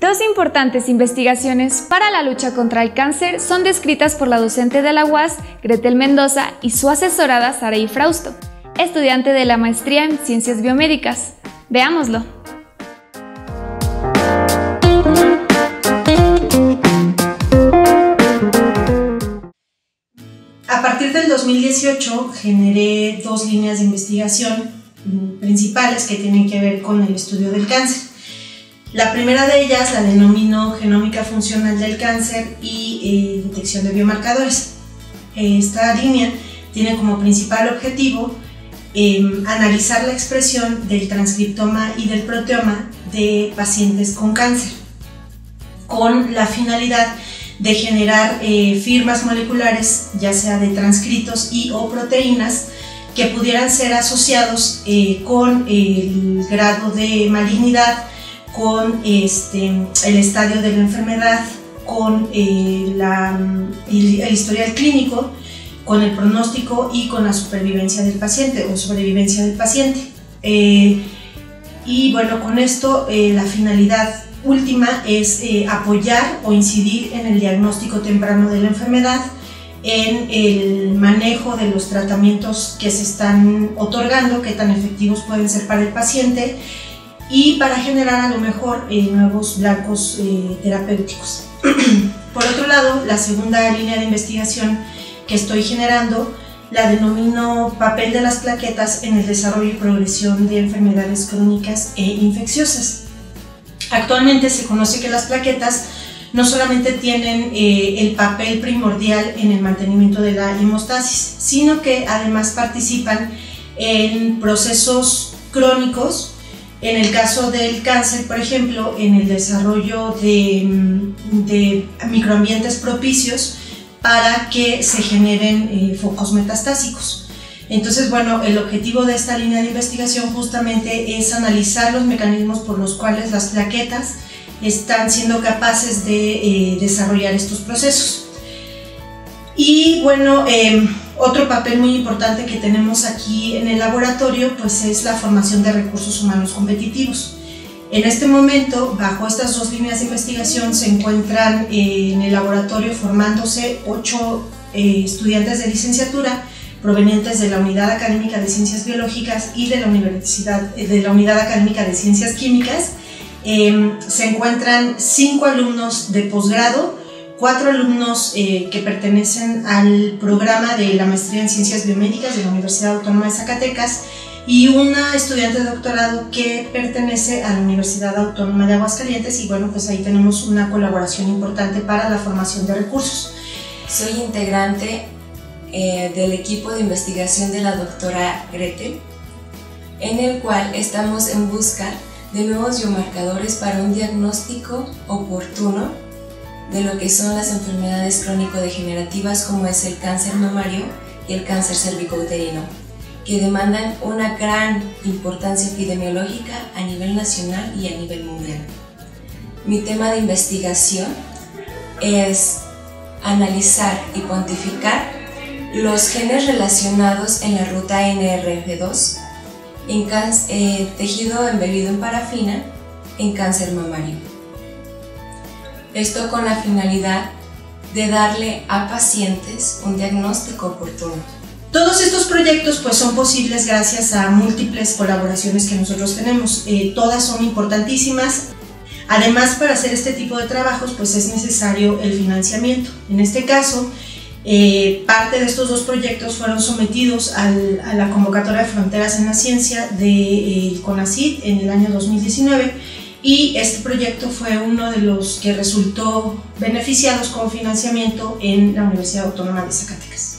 Dos importantes investigaciones para la lucha contra el cáncer son descritas por la docente de la UAS, Gretel Mendoza, y su asesorada, Saraí Frausto, estudiante de la maestría en Ciencias Biomédicas. Veámoslo. A partir del 2018 generé dos líneas de investigación principales que tienen que ver con el estudio del cáncer. La primera de ellas la denomino genómica funcional del cáncer y eh, detección de biomarcadores. Esta línea tiene como principal objetivo em, analizar la expresión del transcriptoma y del proteoma de pacientes con cáncer, con la finalidad de generar eh, firmas moleculares, ya sea de transcritos y o proteínas, que pudieran ser asociados eh, con el grado de malignidad con este, el estadio de la enfermedad, con eh, la, el, historial clínico, con el pronóstico y con la supervivencia del paciente o sobrevivencia del paciente. Eh, y bueno, con esto eh, la finalidad última es apoyar o incidir en el diagnóstico temprano de la enfermedad, en el manejo de los tratamientos que se están otorgando, qué tan efectivos pueden ser para el paciente y para generar a lo mejor eh, nuevos blancos eh, terapéuticos. Por otro lado, la segunda línea de investigación que estoy generando la denomino papel de las plaquetas en el desarrollo y progresión de enfermedades crónicas e infecciosas. Actualmente se conoce que las plaquetas no solamente tienen eh, el papel primordial en el mantenimiento de la hemostasis, sino que además participan en procesos crónicos en el caso del cáncer, por ejemplo, en el desarrollo de, mm, microambientes propicios para que se generen eh, focos metastásicos. Entonces, bueno, el objetivo de esta línea de investigación justamente es analizar los mecanismos por los cuales las plaquetas están siendo capaces de eh, desarrollar estos procesos. Y bueno, em, otro papel muy importante que tenemos aquí en el laboratorio pues es la formación de recursos humanos competitivos. En este momento, bajo estas dos líneas de investigación, se encuentran eh, en el laboratorio formándose ocho eh, estudiantes de licenciatura provenientes de la Unidad Académica de Ciencias Biológicas y de la Universidad de la Unidad Académica de Ciencias Químicas. Em, se encuentran cinco alumnos de posgrado cuatro alumnos eh, que pertenecen al programa de la maestría en ciencias biomédicas de la Universidad Autónoma de Zacatecas y una estudiante de doctorado que pertenece a la Universidad Autónoma de Aguascalientes y bueno, pues ahí tenemos una colaboración importante para la formación de recursos. Soy integrante eh, del equipo de investigación de la doctora Gretel, en el cual estamos en busca de nuevos biomarcadores para un diagnóstico oportuno de lo que son las enfermedades crónico-degenerativas como es el cáncer mamario y el cáncer cervicouterino, que demandan una gran importancia epidemiológica a nivel nacional y a nivel mundial. Mi tema de investigación es analizar y cuantificar los genes relacionados en la ruta NRF2 en eh, tejido embebido en parafina en cáncer mamario. Esto con la finalidad de darle a pacientes un diagnóstico oportuno. Todos estos proyectos pues son posibles gracias a múltiples colaboraciones que nosotros tenemos. Eh, todas son importantísimas. Además, para hacer este tipo de trabajos pues es necesario el financiamiento. En este caso, eh, parte de estos dos proyectos fueron sometidos a la convocatoria de Fronteras en la Ciencia de, eh, CONACYT en el año 2019 y este proyecto fue uno de los que resultó beneficiados con financiamiento en la Universidad Autónoma de Zacatecas.